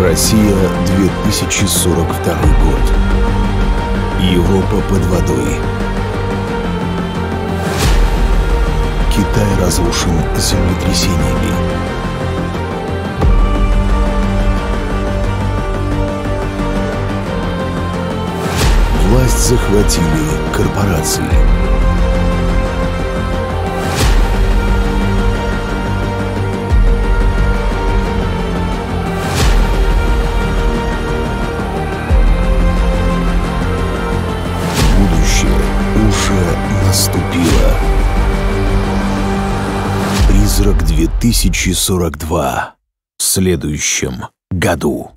Россия, 2042 год. Европа под водой. Китай разрушен землетрясениями. Власть захватили корпорации. Уже наступило. Призрак 2042 в следующем году.